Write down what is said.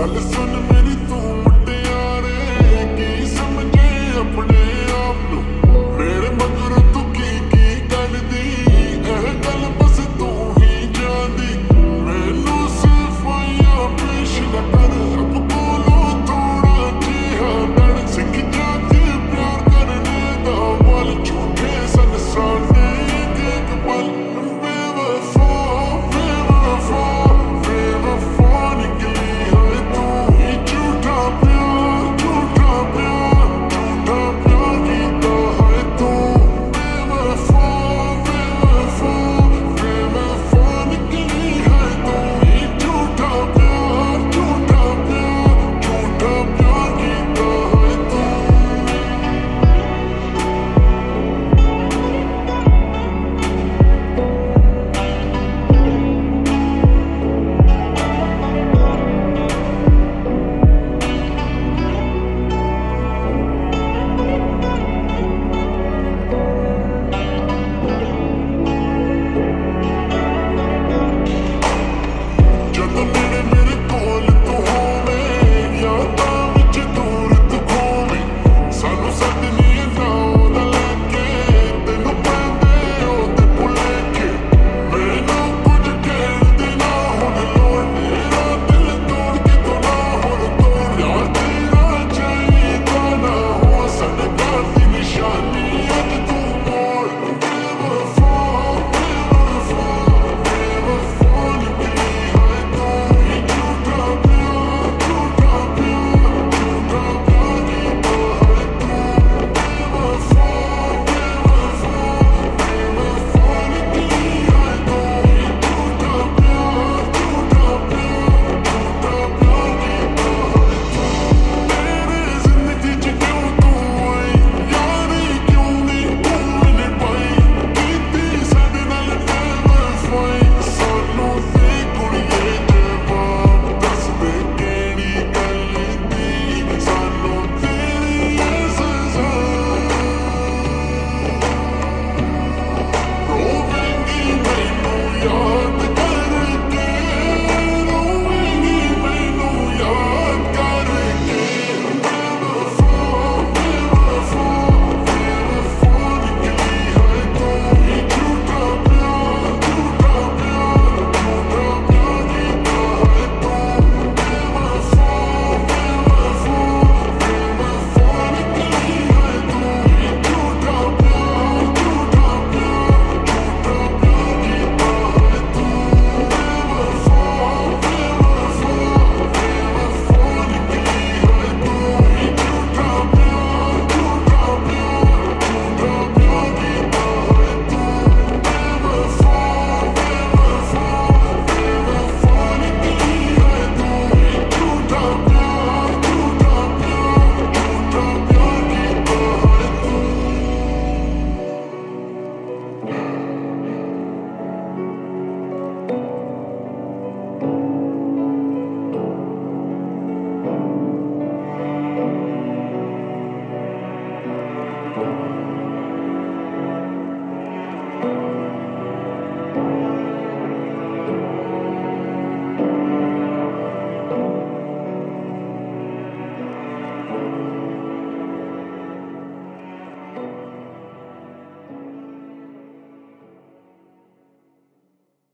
i listen to many things